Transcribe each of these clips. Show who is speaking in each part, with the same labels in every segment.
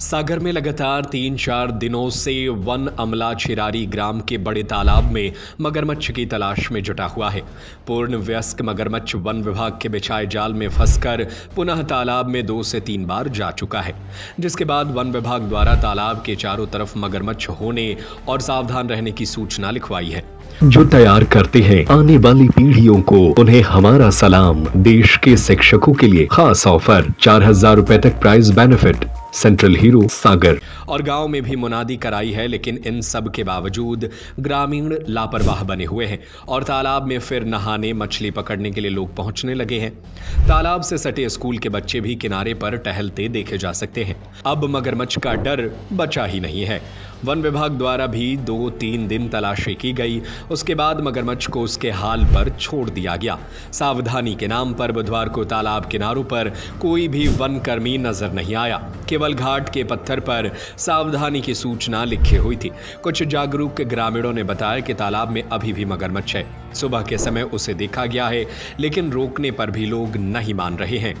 Speaker 1: सागर में लगातार तीन चार दिनों से वन अमला छिरारी ग्राम के बड़े तालाब में मगरमच्छ की तलाश में जुटा हुआ है। पूर्ण व्यस्क मगरमच्छ वन विभाग के बिछाए जाल में फंसकर पुनः तालाब में दो से तीन बार जा चुका है, जिसके बाद वन विभाग द्वारा तालाब के चारों तरफ़ मगरमच्छ होने और सावधान रहने की सूचना लिखवाई है।
Speaker 2: जो तैयार करते हैं आने वाली पीढ़ियों को, उन्हें हमारा सलाम देश के शिक्षकों के लिए खास ऑफ़र, चार हज़ार रूपए तक price benefit. Central hero Sagar
Speaker 1: और गाँव में भी मुनादी कराई है, लेकिन इन सब के बावजूद ग्रामीण लापरवाह बने हुए हैं और तालाब में फिर नहाने, मछली पकड़ने के लिए लोग पहुँचने लगे हैं। तालाब से सटे स्कूल के बच्चे भी किनारे पर टहलते देखे जा सकते हैं। अब मगरमच्छ का डर बचा ही नहीं है। वन विभाग द्वारा भी दो तीन दिन तलाशी की गई। उसके बाद मगरमच्छ को उसके हाल पर छोड़ दिया गया। सावधानी के नाम पर बुधवार को तालाब किनारों पर कोई भी वन कर्मी नज़र नहीं आया। केवल घाट के पत्थर पर सावधानी की सूचना लिखी हुई थी। कुछ जागरूक ग्रामीणों ने बताया कि तालाब में अभी भी मगरमच्छ है। सुबह के समय उसे देखा गया है, लेकिन रोकने पर भी लोग नहीं मान रहे हैं।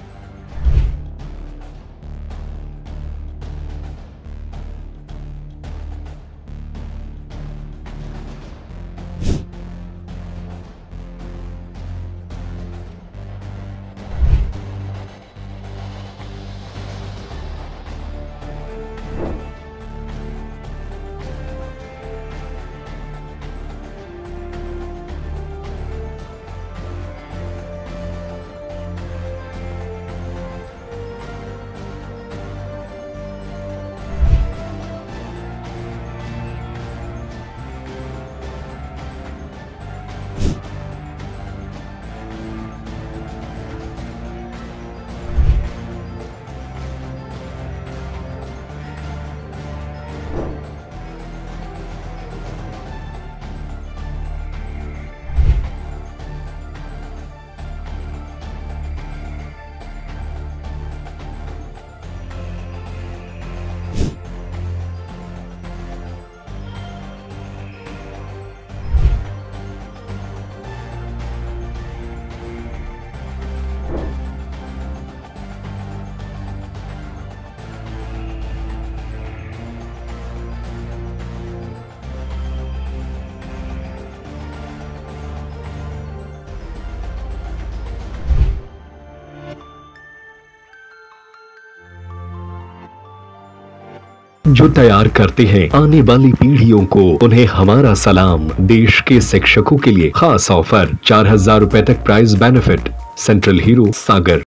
Speaker 2: जो तैयार करते हैं आने वाली पीढ़ियों को उन्हें हमारा सलाम देश के शिक्षकों के लिए खास ऑफ़र। चार हज़ार रूपए तक price benefit central hero Sagar.